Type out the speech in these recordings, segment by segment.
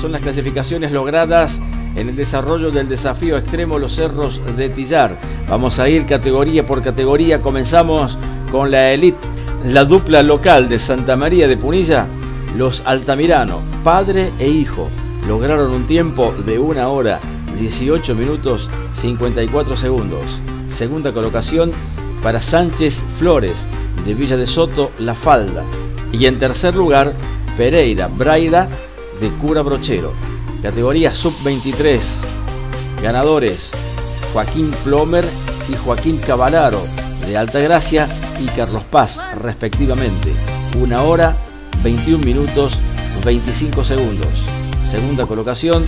Son las clasificaciones logradas en el desarrollo del desafío extremo Los Cerros de Tillar. Vamos a ir categoría por categoría. Comenzamos con la elite, la dupla local de Santa María de Punilla, los Altamirano, padre e hijo, lograron un tiempo de una hora 18 minutos 54 segundos. Segunda colocación para Sánchez Flores de Villa de Soto La Falda. Y en tercer lugar, Pereira Braida de Cura Brochero. Categoría sub-23. Ganadores Joaquín Plomer y Joaquín Cavalaro de Altagracia y Carlos Paz, respectivamente. Una hora, 21 minutos, 25 segundos. Segunda colocación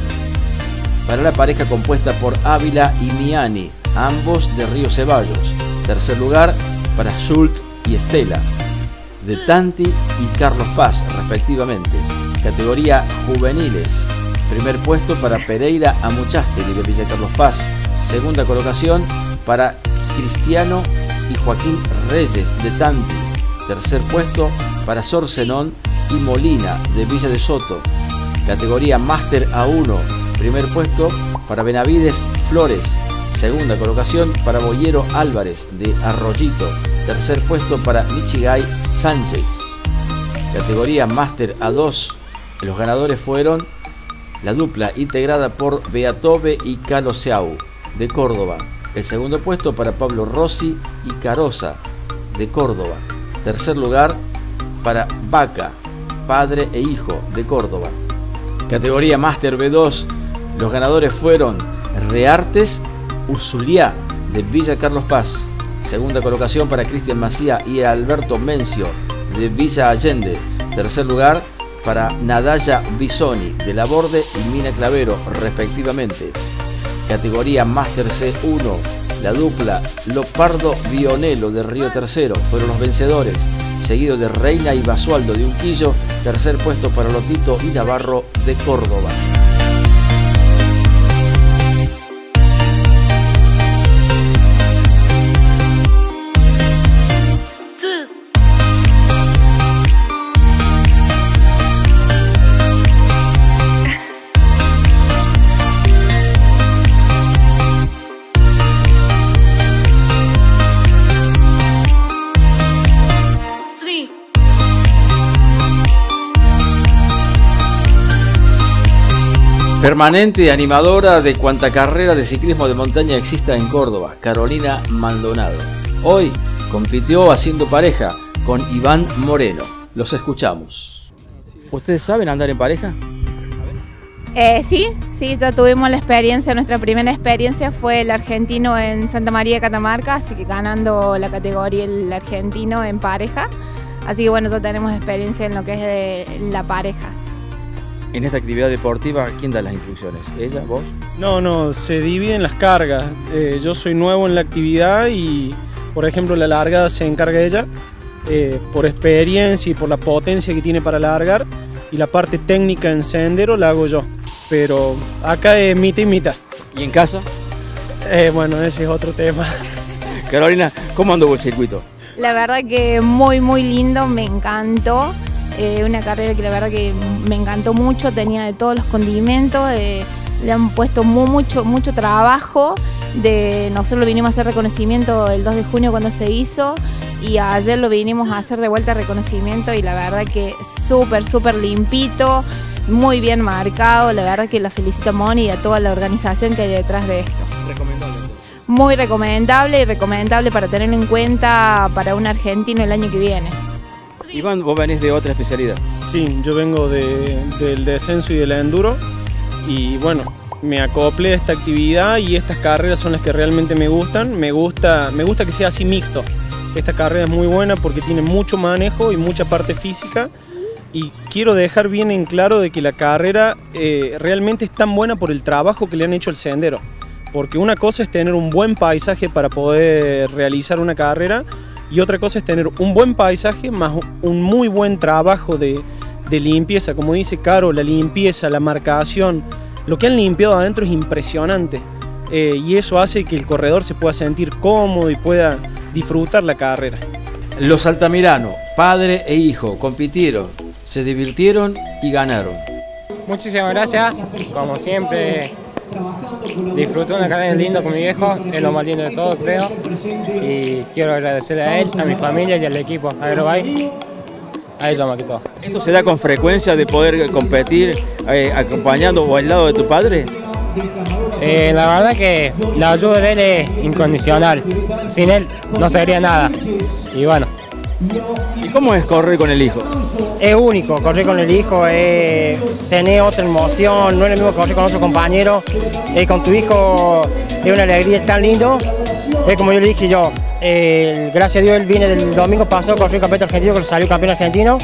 para la pareja compuesta por Ávila y Miani, ambos de Río Ceballos. Tercer lugar para Schult y Estela, de Tanti y Carlos Paz, respectivamente. Categoría juveniles. Primer puesto para Pereira Amuchastegui de Villa Carlos Paz. Segunda colocación para Cristiano y Joaquín Reyes de Tanti. Tercer puesto para Sorcenón y Molina de Villa de Soto. Categoría Máster A1. Primer puesto para Benavides Flores. Segunda colocación para Boyero Álvarez de Arroyito. Tercer puesto para Michigay Sánchez. Categoría Máster A2. Los ganadores fueron la dupla integrada por Beatove y Calo Seau de Córdoba. El segundo puesto para Pablo Rossi y Carosa de Córdoba. Tercer lugar para Vaca, padre e hijo de Córdoba. Categoría Máster B2. Los ganadores fueron Reartes Ursuliá de Villa Carlos Paz. Segunda colocación para Cristian Macía y Alberto Mencio de Villa Allende. Tercer lugar para Nadaya Bisoni de La Borde y Mina Clavero, respectivamente. Categoría Master C1, la dupla Lopardo Bionelo de Río Tercero fueron los vencedores, seguido de Reina y Basualdo de Unquillo, tercer puesto para Lotito y Navarro de Córdoba. Permanente y animadora de cuanta carrera de ciclismo de montaña exista en Córdoba, Carolina Maldonado. Hoy compitió haciendo pareja con Iván Moreno. Los escuchamos. ¿Ustedes saben andar en pareja? Eh, sí, sí, ya tuvimos la experiencia, nuestra primera experiencia fue el argentino en Santa María de Catamarca, así que ganando la categoría el argentino en pareja. Así que bueno, ya tenemos experiencia en lo que es de la pareja. En esta actividad deportiva, ¿quién da las instrucciones? ¿Ella? ¿Vos? No, no, se dividen las cargas. Eh, yo soy nuevo en la actividad y, por ejemplo, la largada se encarga ella, eh, por experiencia y por la potencia que tiene para largar, y la parte técnica en sendero la hago yo. Pero acá es mitad y mitad. ¿Y en casa? Eh, bueno, ese es otro tema. Carolina, ¿cómo andó el circuito? La verdad que muy, muy lindo, me encantó. Eh, una carrera que la verdad que me encantó mucho, tenía de todos los condimentos, eh, le han puesto mucho, mucho trabajo. De, nosotros lo vinimos a hacer reconocimiento el 2 de junio cuando se hizo y ayer lo vinimos a hacer de vuelta reconocimiento y la verdad que súper, súper limpito, muy bien marcado. La verdad que la felicito a Moni y a toda la organización que hay detrás de esto. Recomendable. Muy recomendable y recomendable para tener en cuenta para un argentino el año que viene. Iván, vos venís de otra especialidad. Sí, yo vengo del descenso y del enduro y bueno, me acople a esta actividad y estas carreras son las que realmente me gustan. Me gusta, me gusta que sea así mixto. Esta carrera es muy buena porque tiene mucho manejo y mucha parte física y quiero dejar bien en claro de que la carrera eh, realmente es tan buena por el trabajo que le han hecho al sendero. Porque una cosa es tener un buen paisaje para poder realizar una carrera y otra cosa es tener un buen paisaje más un muy buen trabajo de, limpieza. Como dice Caro, la limpieza, la marcación, lo que han limpiado adentro es impresionante. Eh, y eso hace que el corredor se pueda sentir cómodo y pueda disfrutar la carrera. Los Altamirano, padre e hijo, compitieron, se divirtieron y ganaron. Muchísimas gracias, como siempre disfruté una carrera linda con mi viejo, es lo más lindo de todo creo, y quiero agradecerle a él, a mi familia y al equipo Aerobike, a ellos más que todo. ¿Esto se da con frecuencia de poder competir eh, acompañando o al lado de tu padre? Eh, la verdad que la ayuda de él es incondicional, sin él no sería nada, y bueno. ¿Y cómo es correr con el hijo? Es único, correr con el hijo es tener otra emoción, no es lo mismo correr con otro compañero, eh, con tu hijo es una alegría, es tan lindo. Es como yo le dije yo, gracias a Dios él viene del domingo pasado, corrió el campeonato argentino, que salió campeón argentino,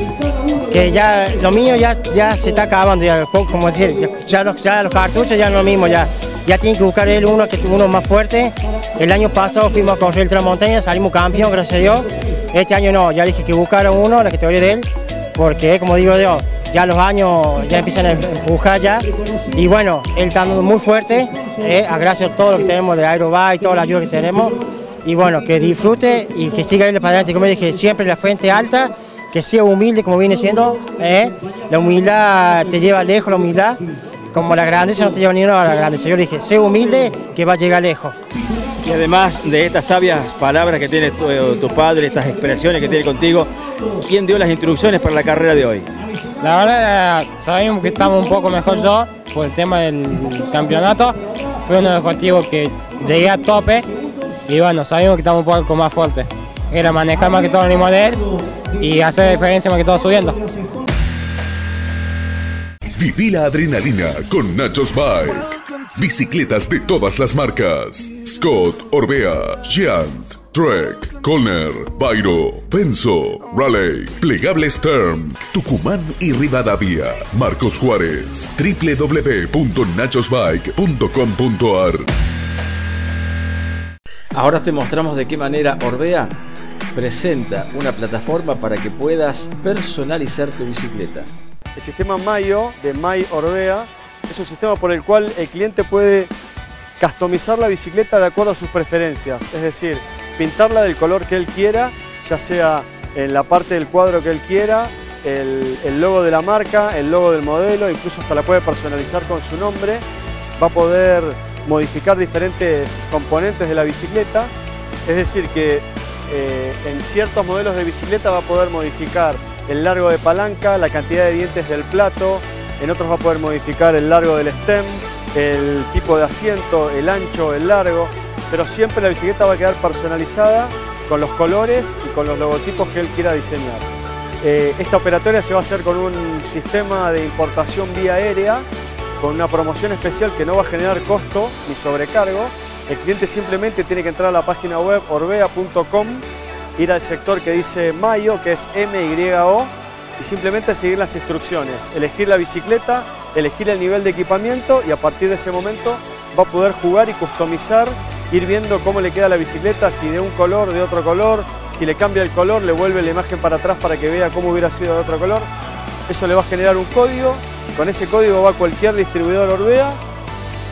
que ya lo mío ya, ya se está acabando, ya, como decir, ya, los, ya los cartuchos ya no lo mismo, ya, ya tiene que buscar él uno, que uno más fuerte. El año pasado fuimos a correr el Transmontaña, salimos campeón, gracias a Dios. Este año no, ya dije que buscar uno, la categoría de él, porque como digo yo, ya los años ya empiezan a empujar ya. Y bueno, él está andando muy fuerte, eh, gracias a todo lo que tenemos de Aerobike, toda la ayuda que tenemos. Y bueno, que disfrute y que siga irle para adelante, como dije, siempre la frente alta, que sea humilde como viene siendo. Eh. La humildad te lleva lejos, la humildad. Como la grandeza no te lleva ni a la grandeza. Yo le dije, sé humilde que va a llegar lejos. Y además de estas sabias palabras que tiene tu, padre, estas expresiones que tiene contigo, ¿quién dio las instrucciones para la carrera de hoy? La verdad, sabíamos que estamos un poco mejor yo por el tema del campeonato. Fue uno de los objetivos que llegué a tope y bueno, sabíamos que estamos un poco más fuertes. Era manejar más que todo el mismo de él y hacer diferencia más que todo subiendo. Viví la adrenalina con Nachos Bike. Bicicletas de todas las marcas. Scott, Orbea, Giant, Trek, Colner, Bairo, Penso, Raleigh, Plegables Term, Tucumán y Rivadavia. Marcos Juárez. www.nachosbike.com.ar Ahora te mostramos de qué manera Orbea presenta una plataforma para que puedas personalizar tu bicicleta. El sistema Mayo de My Orbea es un sistema por el cual el cliente puede customizar la bicicleta de acuerdo a sus preferencias, es decir, pintarla del color que él quiera, ya sea en la parte del cuadro que él quiera, el, logo de la marca, el logo del modelo, incluso hasta la puede personalizar con su nombre, va a poder modificar diferentes componentes de la bicicleta, es decir que eh, en ciertos modelos de bicicleta va a poder modificar el largo de palanca, la cantidad de dientes del plato, en otros va a poder modificar el largo del stem, el tipo de asiento, el ancho, el largo, pero siempre la bicicleta va a quedar personalizada con los colores y con los logotipos que él quiera diseñar. Eh, esta operatoria se va a hacer con un sistema de importación vía aérea, con una promoción especial que no va a generar costo ni sobrecargo. El cliente simplemente tiene que entrar a la página web orbea.com ir al sector que dice Mayo, que es M-Y-O, y simplemente seguir las instrucciones, elegir la bicicleta, elegir el nivel de equipamiento y a partir de ese momento va a poder jugar y customizar, ir viendo cómo le queda la bicicleta, si de un color, de otro color, si le cambia el color, le vuelve la imagen para atrás para que vea cómo hubiera sido de otro color. Eso le va a generar un código, con ese código va cualquier distribuidor Orbea,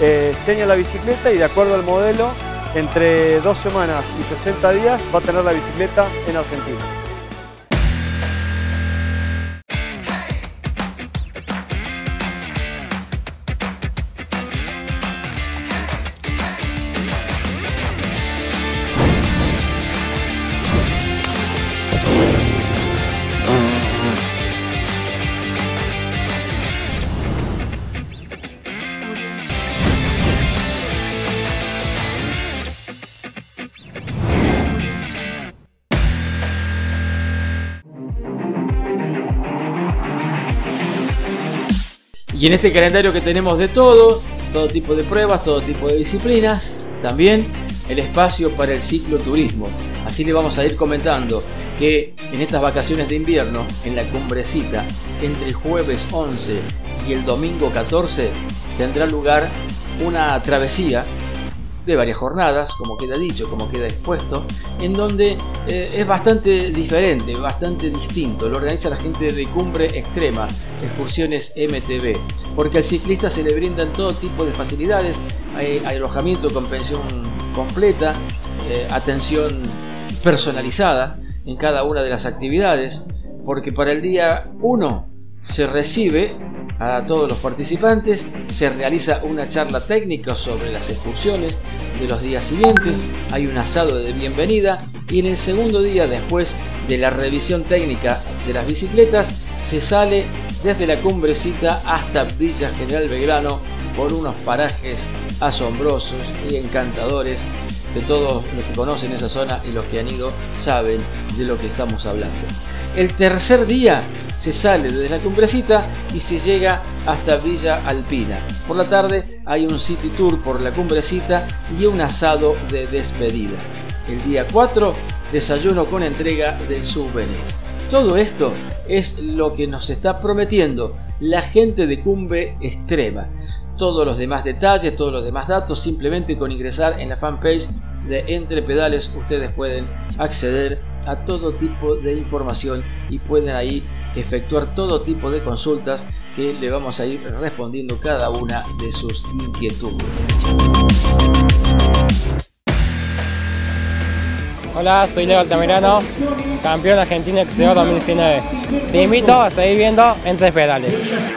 eh, seña la bicicleta y de acuerdo al modelo entre dos semanas y 60 días va a tener la bicicleta en Argentina. Y en este calendario que tenemos de todo, todo tipo de pruebas, todo tipo de disciplinas, también el espacio para el cicloturismo. Así le vamos a ir comentando que en estas vacaciones de invierno, en la cumbrecita, entre el jueves 11 y el domingo 14, tendrá lugar una travesía de varias jornadas, como queda dicho, como queda expuesto, en donde eh, es bastante diferente, bastante distinto. Lo organiza la gente de Cumbre Extrema, Excursiones MTV, porque al ciclista se le brindan todo tipo de facilidades, hay, alojamiento con pensión completa, eh, atención personalizada en cada una de las actividades, porque para el día 1 se recibe a todos los participantes, se realiza una charla técnica sobre las excursiones de los días siguientes, hay un asado de bienvenida y en el segundo día después de la revisión técnica de las bicicletas se sale desde la cumbrecita hasta Villa General Belgrano por unos parajes asombrosos y encantadores de todos los que conocen esa zona y los que han ido saben de lo que estamos hablando. El tercer día se sale desde la cumbrecita y se llega hasta Villa Alpina. Por la tarde hay un city tour por la cumbrecita y un asado de despedida. El día 4, desayuno con entrega del souvenir. Todo esto es lo que nos está prometiendo la gente de Cumbe Extrema. Todos los demás detalles, todos los demás datos, simplemente con ingresar en la fanpage de Entre Pedales ustedes pueden acceder a todo tipo de información y pueden ahí efectuar todo tipo de consultas que le vamos a ir respondiendo cada una de sus inquietudes. Hola, soy Leo Altamirano, campeón argentino de XEO 2019. Te invito a seguir viendo Entre Pedales.